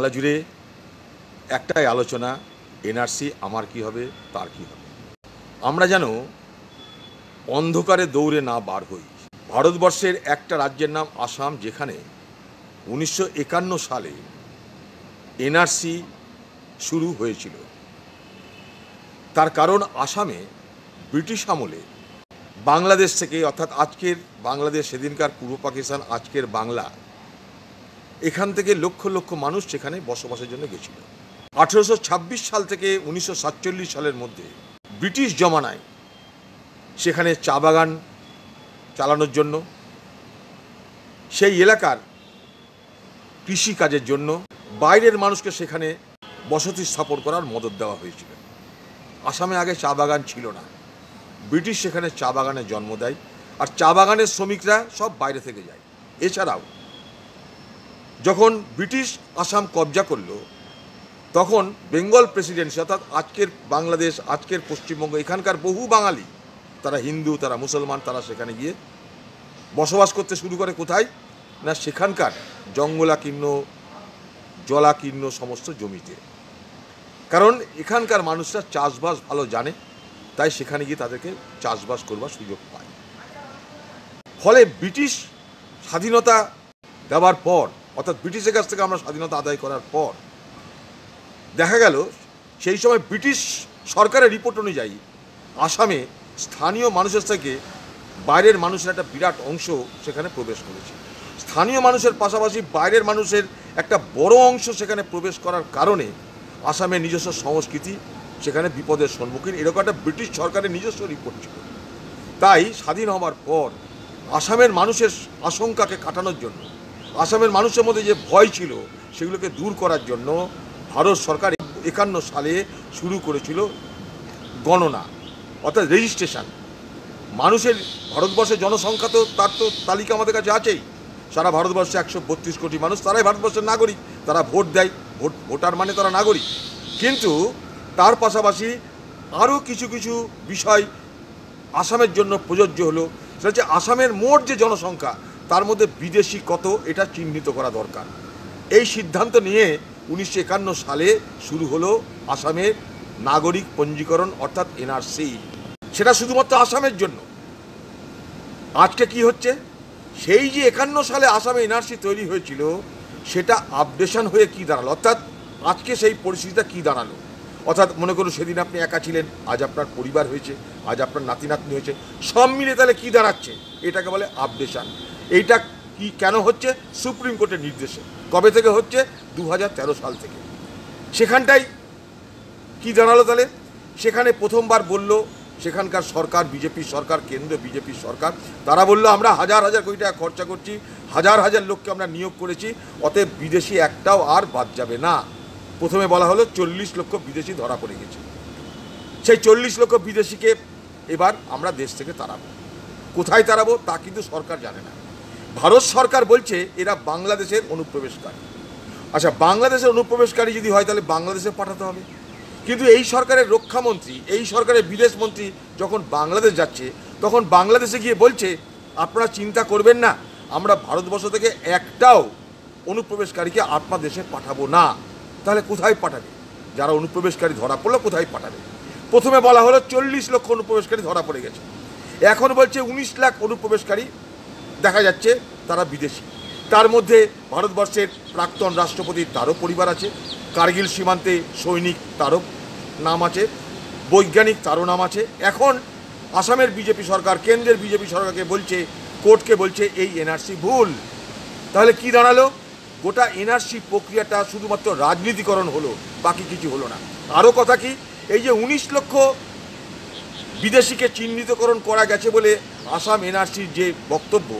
বাংলা জুড়ে একটাই আলোচনা, এনআরসি, আমার কি হবে, তার কি হবে। আমরা যেন অন্ধকারে দৌড়ে না বার হই। ভারতবর্ষের একটা রাজ্যের নাম আসাম, যেখানে উনিশশো একান্ন সালে এনআরসি শুরু হয়েছিল। তার কারণ আসামে ব্রিটিশ আমলে বাংলাদেশ থেকে অর্থাৎ আজকের বাংলাদেশ, সেদিনকার পূর্ব পাকিস্তান, আজকের বাংলা এখান থেকে লক্ষ লক্ষ মানুষ সেখানে বসবাসের জন্য গেছিল। আঠেরোশো সাল থেকে উনিশশো সাতচল্লিশ সালের মধ্যে ব্রিটিশ জমানায় সেখানে চা বাগান চালানোর জন্য, সেই এলাকার কৃষিকাজের জন্য বাইরের মানুষকে সেখানে বসতি স্থাপন করার মদত দেওয়া হয়েছিল। আসামে আগে চা বাগান ছিল না। ব্রিটিশ সেখানে চা বাগানে জন্ম দেয় আর চা বাগানের শ্রমিকরা সব বাইরে থেকে যায়। এছাড়াও যখন ব্রিটিশ আসাম কবজা করল, তখন বেঙ্গল প্রেসিডেন্সি, অর্থাৎ আজকের বাংলাদেশ, আজকের পশ্চিমবঙ্গ, এখানকার বহু বাঙালি, তারা হিন্দু, তারা মুসলমান, তারা সেখানে গিয়ে বসবাস করতে শুরু করে কোথায়? না, সেখানকার জঙ্গলাকীর্ণ, জলাকীর্ণ সমস্ত জমিতে। কারণ এখানকার মানুষরা চাষবাস ভালো জানে, তাই সেখানে গিয়ে তাদেরকে চাষবাস করবার সুযোগ পায়। ফলে ব্রিটিশ স্বাধীনতা দেওয়ার পর অর্থাৎ ব্রিটিশের কাছ থেকে আমরা স্বাধীনতা আদায় করার পর দেখা গেল সেই সময় ব্রিটিশ সরকারের রিপোর্ট অনুযায়ী আসামে স্থানীয় মানুষের থেকে বাইরের মানুষের একটা বিরাট অংশ সেখানে প্রবেশ করেছে। স্থানীয় মানুষের পাশাপাশি বাইরের মানুষের একটা বড় অংশ সেখানে প্রবেশ করার কারণে আসামের নিজস্ব সংস্কৃতি সেখানে বিপদের সম্মুখীন, এরকম একটা ব্রিটিশ সরকারের নিজস্ব রিপোর্ট ছিল। তাই স্বাধীন হওয়ার পর আসামের মানুষের আশঙ্কাকে কাটানোর জন্য আসামের মানুষের মধ্যে যে ভয় ছিল, সেগুলোকে দূর করার জন্য ভারত সরকার একান্ন সালে শুরু করেছিল গণনা, অর্থাৎ রেজিস্ট্রেশন মানুষের, ভারতবর্ষের জনসংখ্যা তো, তার তো তালিকা আমাদের কাছে আছেই। সারা ভারতবর্ষে একশো বত্রিশ কোটি মানুষ, তারাই ভারতবর্ষের নাগরিক। তারা ভোট দেয়, ভোট, ভোটার মানে তারা নাগরিক। কিন্তু তার পাশাপাশি আরও কিছু কিছু বিষয় আসামের জন্য প্রযোজ্য হলো। সেটা হচ্ছে আসামের মোট যে জনসংখ্যা তার মধ্যে বিদেশি কত এটা চিহ্নিত করা দরকার। এই সিদ্ধান্ত নিয়ে উনিশশো একান্ন সালে শুরু হলো আসামের নাগরিক পঞ্জীকরণ, অর্থাৎ এনআরসি। সেটা শুধুমাত্র আসামের জন্য। আজকে কি হচ্ছে? সেই যে একান্ন সালে আসামে এনআরসি তৈরি হয়েছিল, সেটা আপডেশন হয়ে কি দাঁড়াল? অর্থাৎ আজকে সেই পরিস্থিতিটা কি দাঁড়াল? অর্থাৎ মনে করুন সেদিন আপনি একা ছিলেন, আজ আপনার পরিবার হয়েছে, আজ আপনার নাতি নাতনি হয়েছে, সব মিলে তাহলে কি দাঁড়াচ্ছে? এটাকে বলে আপডেশন এইটা কি কেন হচ্ছে? সুপ্রিম কোর্টের নির্দেশে। কবে থেকে হচ্ছে? দু হাজার তেরো সাল থেকে। সেখানটাই কি জানালো তাহলে? সেখানে প্রথমবার বলল সেখানকার সরকার, বিজেপি সরকার কেন্দ্র বিজেপি সরকার। তারা বলল, আমরা হাজার হাজার কোটি টাকা খরচা করছি, হাজার হাজার লোককে আমরা নিয়োগ করেছি, অতএব বিদেশি একটাও আর বাদ যাবে না। প্রথমে বলা হলো, চল্লিশ লক্ষ বিদেশি ধরা পড়ে গেছে। সেই চল্লিশ লক্ষ বিদেশিকে এবার আমরা দেশ থেকে তাড়াবো। কোথায় তাড়াবো তা কিন্তু সরকার জানে না। ভারত সরকার বলছে এরা বাংলাদেশের অনুপ্রবেশকারী। আচ্ছা বাংলাদেশের অনুপ্রবেশকারী যদি হয় তাহলে বাংলাদেশে পাঠাতে হবে। কিন্তু এই সরকারের রক্ষামন্ত্রী, এই সরকারের বিদেশ মন্ত্রী যখন বাংলাদেশ যাচ্ছে, তখন বাংলাদেশে গিয়ে বলছে, আপনারা চিন্তা করবেন না, আমরা ভারতবর্ষ থেকে একটাও অনুপ্রবেশকারীকে আপনার দেশে পাঠাবো না। তাহলে কোথায় পাঠাবে? যারা অনুপ্রবেশকারী ধরা পড়ল, কোথায় পাঠাবে? প্রথমে বলা হলো, চল্লিশ লক্ষ অনুপ্রবেশকারী ধরা পড়ে গেছে। এখন বলছে, উনিশ লাখ অনুপ্রবেশকারী দেখা যাচ্ছে তারা বিদেশি। তার মধ্যে ভারতবর্ষের প্রাক্তন রাষ্ট্রপতি তারও পরিবার আছে, কার্গিল সীমান্তে সৈনিক তারও নাম আছে, বৈজ্ঞানিক তারও নাম আছে। এখন আসামের বিজেপি সরকার, কেন্দ্রের বিজেপি সরকারকে বলছে, কোর্টকে বলছে, এই এনআরসি ভুল। তাহলে কি দাঁড়াল? গোটা এনআরসি প্রক্রিয়াটা শুধুমাত্র রাজনীতিকরণ হলো, বাকি কিছু হলো না। আরও কথা কি? এই যে উনিশ লক্ষ বিদেশিকে চিহ্নিতকরণ করা গেছে বলে আসাম এনআরসির যে বক্তব্য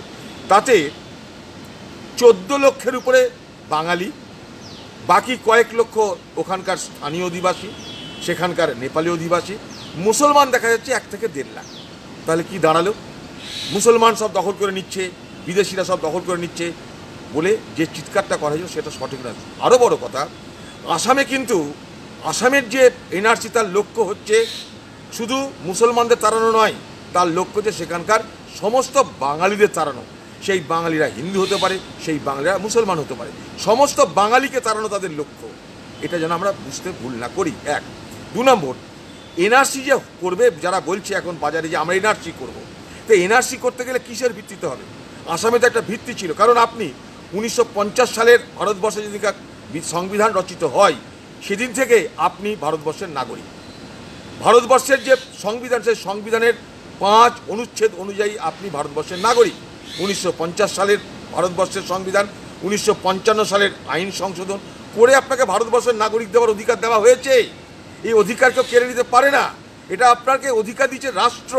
তাতে চোদ্দ লক্ষের উপরে বাঙালি, বাকি কয়েক লক্ষ ওখানকার স্থানীয় অধিবাসী, সেখানকার নেপালি অধিবাসী, মুসলমান দেখা যাচ্ছে এক থেকে দেড় লাখ। তাহলে কি দাঁড়াল? মুসলমান সব দখল করে নিচ্ছে, বিদেশিরা সব দখল করে নিচ্ছে বলে যে চিৎকারটা করা হয়েছিল সেটা সঠিক না আরও বড় কথা, আসামে কিন্তু, আসামের যে এনআরসি তার লক্ষ্য হচ্ছে শুধু মুসলমানদের তাড়ানো নয়, তার লক্ষ্য যে সেখানকার সমস্ত বাঙালিদের তাড়ানো। সেই বাঙালিরা হিন্দু হতে পারে, সেই বাঙালিরা মুসলমান হতে পারে। সমস্ত বাঙালিকে তাড়ানো তাদের লক্ষ্য। এটা যেন আমরা বুঝতে ভুল না করি। এক, দু নম্বর এনআরসি যে করবে, যারা বলছে এখন বাজারে যে আমরা এনআরসি করব। তো এনআরসি করতে গেলে কিসের ভিত্তিতে হবে? আসামে তো একটা ভিত্তি ছিল। কারণ আপনি উনিশশো পঞ্চাশ সালের ভারতবর্ষে যদি সংবিধান রচিত হয়, সেদিন থেকে আপনি ভারতবর্ষের নাগরিক। ভারতবর্ষের যে সংবিধান, সেই সংবিধানের পাঁচ অনুচ্ছেদ অনুযায়ী আপনি ভারতবর্ষের নাগরিক। উনিশশো পঞ্চাশ সালের ভারতবর্ষের সংবিধান, উনিশশো পঞ্চান্ন সালের আইন সংশোধন করে আপনাকে ভারতবর্ষের নাগরিক দেওয়ার অধিকার দেওয়া হয়েছে। এই অধিকার কেউ কেড়ে নিতে পারে না। এটা আপনাকে অধিকার দিচ্ছে রাষ্ট্র।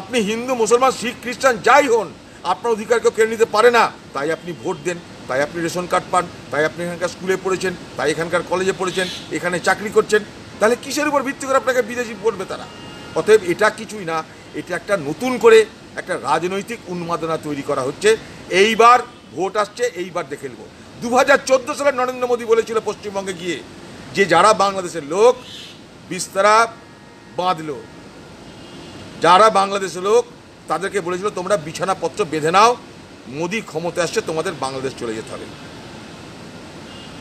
আপনি হিন্দু, মুসলমান, শিখ, খ্রিস্টান, যাই হন, আপনার অধিকার কেউ কেড়ে নিতে পারে না। তাই আপনি ভোট দেন, তাই আপনি রেশন কার্ড পান, তাই আপনি এখানকার স্কুলে পড়েছেন, তাই এখানকার কলেজে পড়েছেন, এখানে চাকরি করছেন। তাহলে কিসের উপর ভিত্তি করে আপনাকে বিদেশি পড়বে তারা? অতএব এটা কিছুই না, এটা একটা নতুন করে একটা রাজনৈতিক উন্মাদনা তৈরি করা হচ্ছে। এইবার ভোট আসছে, এইবার দেখে নেব। দু হাজার চোদ্দ সালে নরেন্দ্র মোদী বলেছিল পশ্চিমবঙ্গে গিয়ে যে যারা বাংলাদেশের লোক, বিস্তারা বাঁধলো। যারা বাংলাদেশের লোক, তাদেরকে বলেছিল, তোমরা বিছানাপত্র বেঁধে নাও, মোদি ক্ষমতা আসছে, তোমাদের বাংলাদেশ চলে যেতে হবে।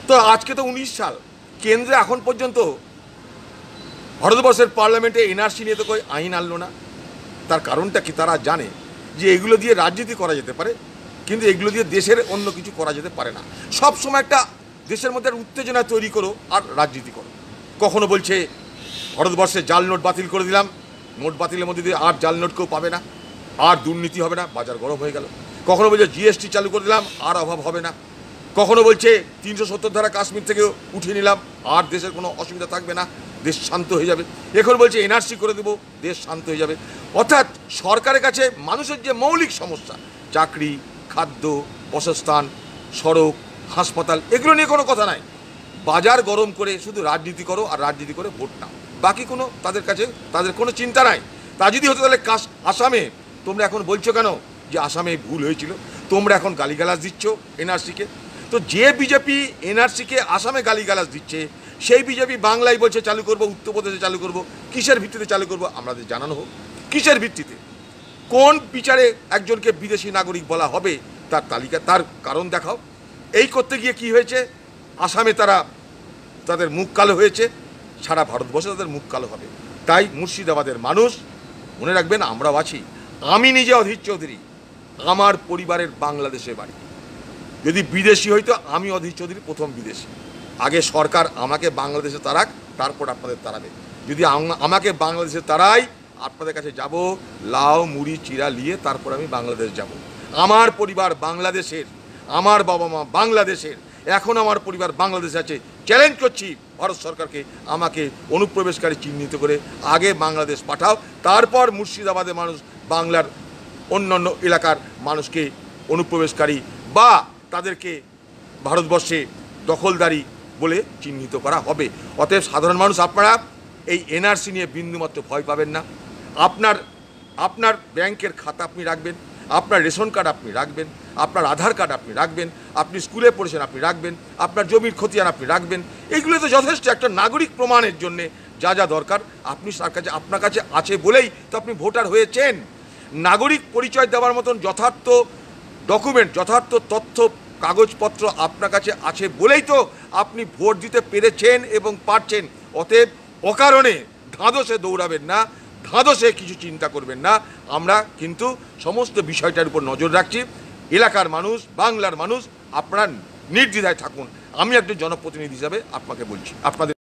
তো আজকে তো উনিশ সাল। কেন্দ্রে এখন পর্যন্ত ভারতবর্ষের পার্লামেন্টে এনআরসি নিয়ে তো કોઈ আইন আনলো না। তার কারণটা কি তারা জানে যে এগুলো দিয়ে রাজনীতি করা যেতে পারে, কিন্তু এগুলো দিয়ে দেশের অন্য কিছু করা যেতে পারে না। সব সময় একটা দেশের মধ্যে উত্তেজনা তৈরি করো আর রাজনীতি করো। কখনো বলছে, ভারতবর্ষে জাল নোট বাতিল করে দিলাম, নোট বাতিলের মধ্যে দিয়ে আর জাল নোট কেউ পাবে না, আর দুর্নীতি হবে না, বাজার গরম হয়ে গেল। কখনো বলছে জিএসটি চালু করে দিলাম, আর অভাব হবে না। কখনো বলছে, তিনশো সত্তর ধারা কাশ্মীর থেকে উঠিয়ে নিলাম, আর দেশের কোনো অসুবিধা থাকবে না। দেশ শান্ত হয়ে যাবে। এখন বলছে এনআরসি করে দেবো, দেশ শান্ত হয়ে যাবে। অর্থাৎ সরকারের কাছে মানুষের যে মৌলিক সমস্যা, চাকরি, খাদ্য, বাসস্থান, সড়ক, হাসপাতাল, এগুলো নিয়ে কোনো কথা নাই। বাজার গরম করে শুধু রাজনীতি করো আর রাজনীতি করে ভোট নাও। বাকি কোনো তাদের কাছে, তাদের কোনো চিন্তা নাই। তা যদি হতো তাহলে আসামে তোমরা এখন বলছো কেন যে আসামে ভুল হয়েছিল? তোমরা এখন গালিগালাজ দিচ্ছ এনআরসিকে তো যে বিজেপি এনআরসিকে আসামে গালিগালাজ দিচ্ছে সেই বিজেপি বাংলায় বলছে চালু করব উত্তরপ্রদেশে চালু করব, কিসের ভিত্তিতে চালু করব আমাদের জানানো হোক, কিসের ভিত্তিতে? কোন বিচারে একজনকে বিদেশি নাগরিক বলা হবে, তার তালিকা, তার কারণ দেখাও। এই করতে গিয়ে কি হয়েছে? আসামে তারা তাদের মুখ কালো হয়েছে, সারা ভারতবর্ষে তাদের মুখ কালো হবে। তাই মুর্শিদাবাদের মানুষ, মনে রাখবেন, আমরাও আছি। আমি নিজে অধীর চৌধুরী, আমার পরিবারের বাংলাদেশে বাড়ি। যদি বিদেশি হইতো, আমি অধীর চৌধুরী, প্রথম বিদেশি। আগে সরকার আমাকে বাংলাদেশে তারাক, তারপর আপনাদের তাড়াবে যদি আমাকে বাংলাদেশে তারাই, আপনাদের কাছে যাব, লাউ, মুড়ি চিরা নিয়ে তারপর আমি বাংলাদেশ যাব। আমার পরিবার বাংলাদেশের, আমার বাবা মা বাংলাদেশের, এখন আমার পরিবার বাংলাদেশে আছে। চ্যালেঞ্জ করছি, ভারত সরকারকে আমাকে অনুপ্রবেশকারী চিহ্নিত করে আগে বাংলাদেশ পাঠাও, তারপর মুর্শিদাবাদে মানুষ, বাংলার অন্যান্য এলাকার মানুষকে অনুপ্রবেশকারী বা তাদেরকে ভারতবর্ষে দখলদারি বলে চিহ্নিত করা হবে। অতএব সাধারণ মানুষ, আপনারা এই এনআরসি নিয়ে বিন্দুমাত্র ভয় পাবেন না। আপনার আপনার ব্যাংকের খাতা আপনি রাখবেন, আপনার রেশন কার্ড আপনি রাখবেন, আপনার আধার কার্ড আপনি রাখবেন, আপনি স্কুলে পড়েছেন আপনি রাখবেন, আপনার জমির খতিয়ান আপনি রাখবেন। এইগুলো তো যথেষ্ট, একটা নাগরিক প্রমাণের জন্য যা যা দরকার। আপনি তার কাছে, আপনার কাছে আছে বলেই তো আপনি ভোটার হয়েছেন। নাগরিক পরিচয় দেওয়ার মতন যথার্থ ডকুমেন্ট যথার্থ তথ্য কাগজপত্র আপনার কাছে আছে বলেই তো আপনি ভোট দিতে পেরেছেন এবং পারছেন। অতএব অকারণে ধাঁধসে দৌড়াবেন না, ধাঁধসে কিছু চিন্তা করবেন না। আমরা কিন্তু সমস্ত বিষয়টার উপর নজর রাখছি। এলাকার মানুষ, বাংলার মানুষ, আপনার নির্দ্বিধায় থাকুন। আমি একজন জনপ্রতিনিধি হিসাবে আপনাকে বলছি, আপনাদের